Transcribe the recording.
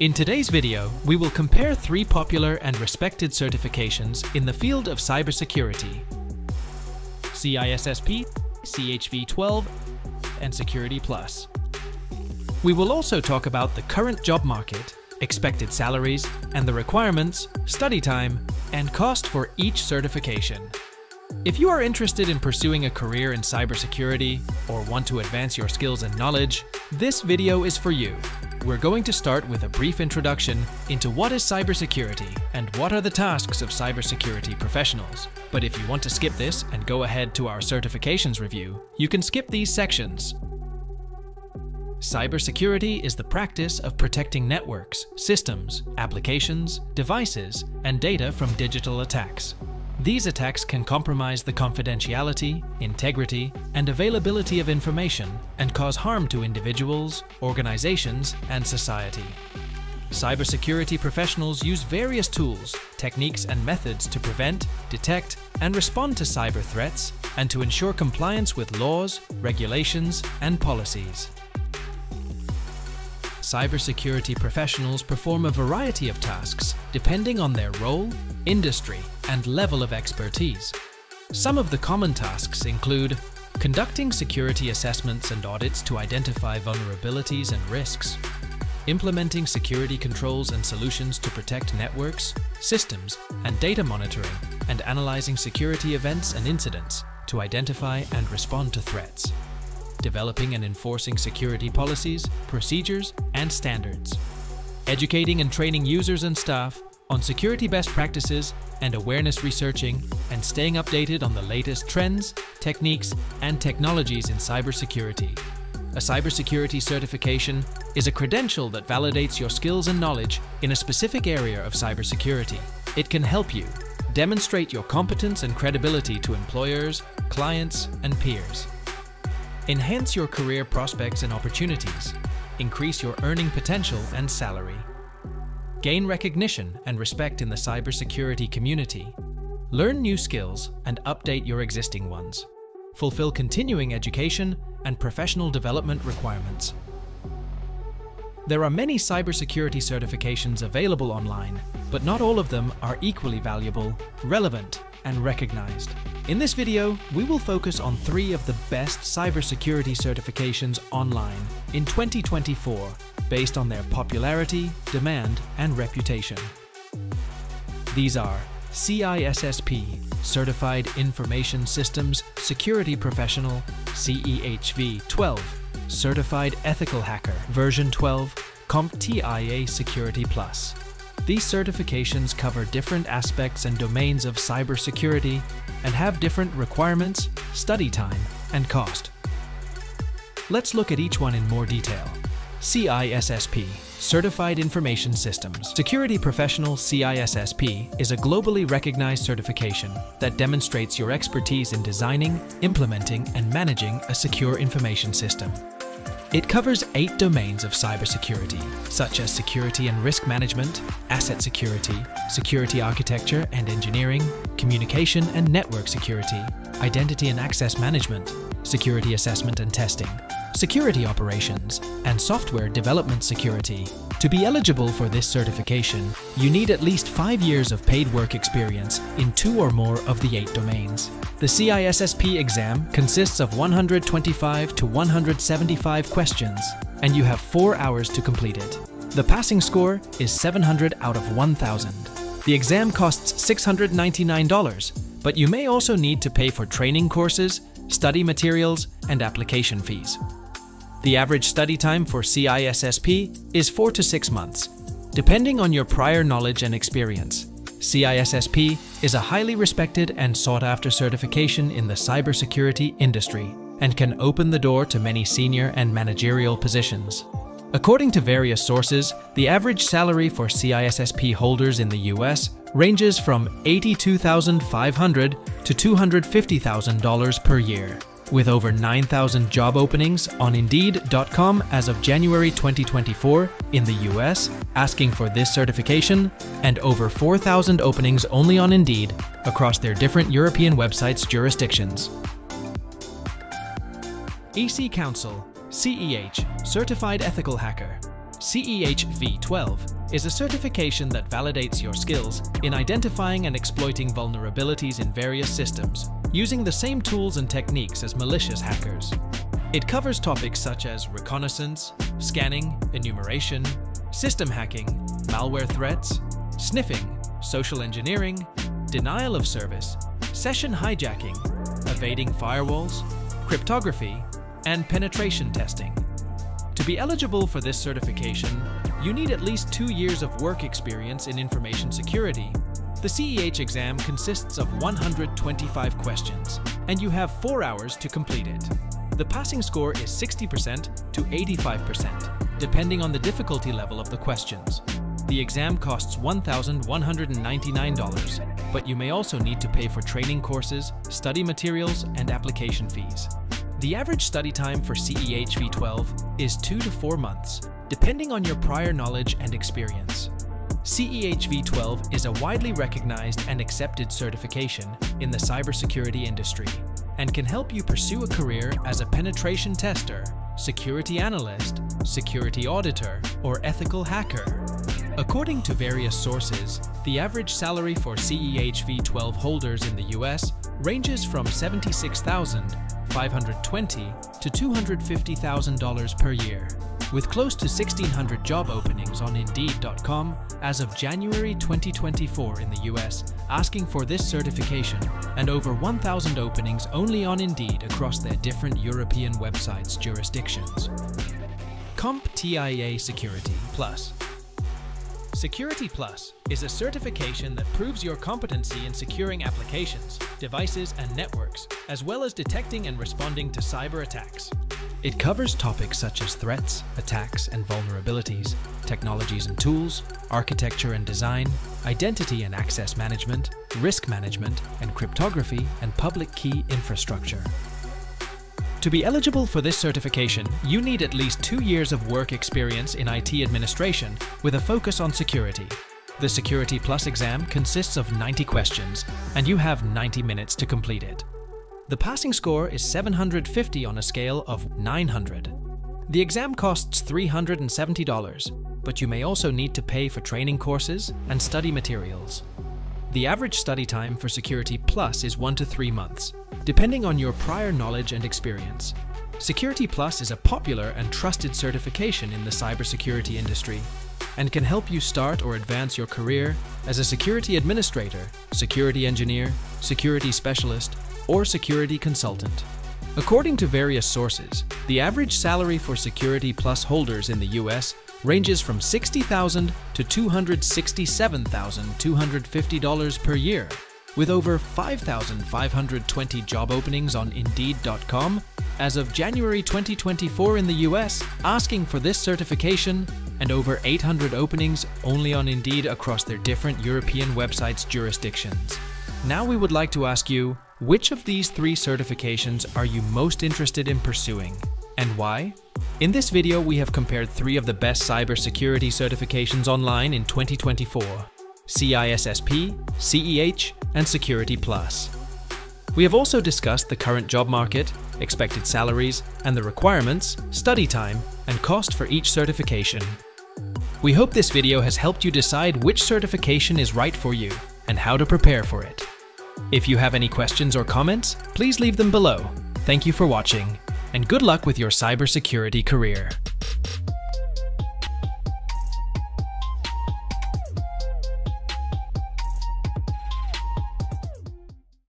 In today's video, we will compare three popular and respected certifications in the field of cybersecurity. CISSP, CEHV12, and Security Plus. We will also talk about the current job market, expected salaries, and the requirements, study time, and cost for each certification. If you are interested in pursuing a career in cybersecurity or want to advance your skills and knowledge, this video is for you. We're going to start with a brief introduction into what is cybersecurity and what are the tasks of cybersecurity professionals. But if you want to skip this and go ahead to our certifications review, you can skip these sections. Cybersecurity is the practice of protecting networks, systems, applications, devices, and data from digital attacks. These attacks can compromise the confidentiality, integrity, and availability of information and cause harm to individuals, organizations, and society. Cybersecurity professionals use various tools, techniques, and methods to prevent, detect, and respond to cyber threats and to ensure compliance with laws, regulations, and policies. Cybersecurity professionals perform a variety of tasks depending on their role, industry, and level of expertise. Some of the common tasks include conducting security assessments and audits to identify vulnerabilities and risks, implementing security controls and solutions to protect networks, systems, and data monitoring, and analyzing security events and incidents to identify and respond to threats developing and enforcing security policies, procedures, and standards, educating and training users and staff on security best practices and awareness researching, and staying updated on the latest trends, techniques, and technologies in cybersecurity. A cybersecurity certification is a credential that validates your skills and knowledge in a specific area of cybersecurity. It can help you demonstrate your competence and credibility to employers, clients, and peers. Enhance your career prospects and opportunities. Increase your earning potential and salary. Gain recognition and respect in the cybersecurity community. Learn new skills and update your existing ones. Fulfill continuing education and professional development requirements. There are many cybersecurity certifications available online, but not all of them are equally valuable, relevant, and recognized. In this video, we will focus on three of the best cybersecurity certifications online in 2024 based on their popularity, demand, and reputation. These are CISSP, Certified Information Systems Security Professional, CEHV 12, Certified Ethical Hacker, version 12, CompTIA Security Plus. These certifications cover different aspects and domains of cybersecurity and have different requirements, study time, and cost. Let's look at each one in more detail. CISSP Certified Information Systems. Security Professional CISSP is a globally recognized certification that demonstrates your expertise in designing, implementing, and managing a secure information system. It covers eight domains of cybersecurity, such as security and risk management, asset security, security architecture and engineering, communication and network security, identity and access management, security assessment and testing, security operations, and software development security. To be eligible for this certification, you need at least five years of paid work experience in two or more of the eight domains. The CISSP exam consists of 125 to 175 questions, and you have four hours to complete it. The passing score is 700 out of 1000. The exam costs $699, but you may also need to pay for training courses, study materials, and application fees. The average study time for CISSP is 4 to 6 months, depending on your prior knowledge and experience. CISSP is a highly respected and sought after certification in the cybersecurity industry and can open the door to many senior and managerial positions. According to various sources, the average salary for CISSP holders in the US ranges from 82,500 to $250,000 per year with over 9,000 job openings on Indeed.com as of January 2024 in the US, asking for this certification, and over 4,000 openings only on Indeed across their different European websites' jurisdictions. EC Council, CEH, Certified Ethical Hacker. CEH V12 is a certification that validates your skills in identifying and exploiting vulnerabilities in various systems, using the same tools and techniques as malicious hackers. It covers topics such as reconnaissance, scanning, enumeration, system hacking, malware threats, sniffing, social engineering, denial of service, session hijacking, evading firewalls, cryptography, and penetration testing. To be eligible for this certification, you need at least two years of work experience in information security. The CEH exam consists of 125 questions, and you have four hours to complete it. The passing score is 60% to 85%, depending on the difficulty level of the questions. The exam costs $1,199, but you may also need to pay for training courses, study materials, and application fees. The average study time for CEH V12 is 2 to 4 months, depending on your prior knowledge and experience. CEH V12 is a widely recognized and accepted certification in the cybersecurity industry and can help you pursue a career as a penetration tester, security analyst, security auditor, or ethical hacker. According to various sources, the average salary for CEH V12 holders in the US ranges from 76,520 to $250,000 per year, with close to 1,600 job openings on Indeed.com as of January 2024 in the US asking for this certification, and over 1,000 openings only on Indeed across their different European websites jurisdictions. CompTIA Security Plus Security Plus is a certification that proves your competency in securing applications, devices, and networks, as well as detecting and responding to cyber attacks. It covers topics such as threats, attacks, and vulnerabilities, technologies and tools, architecture and design, identity and access management, risk management, and cryptography and public key infrastructure. To be eligible for this certification, you need at least two years of work experience in IT administration with a focus on security. The Security Plus exam consists of 90 questions, and you have 90 minutes to complete it. The passing score is 750 on a scale of 900. The exam costs $370, but you may also need to pay for training courses and study materials. The average study time for Security Plus is 1 to 3 months, depending on your prior knowledge and experience. Security Plus is a popular and trusted certification in the cybersecurity industry and can help you start or advance your career as a security administrator, security engineer, security specialist, or security consultant. According to various sources, the average salary for Security Plus holders in the US ranges from 60,000 to $267,250 per year, with over 5,520 job openings on Indeed.com as of January 2024 in the US asking for this certification and over 800 openings only on Indeed across their different European websites jurisdictions. Now we would like to ask you, which of these three certifications are you most interested in pursuing, and why? In this video, we have compared three of the best cybersecurity certifications online in 2024, CISSP, CEH, and Security Plus. We have also discussed the current job market, expected salaries, and the requirements, study time, and cost for each certification. We hope this video has helped you decide which certification is right for you and how to prepare for it. If you have any questions or comments, please leave them below. Thank you for watching, and good luck with your cybersecurity career.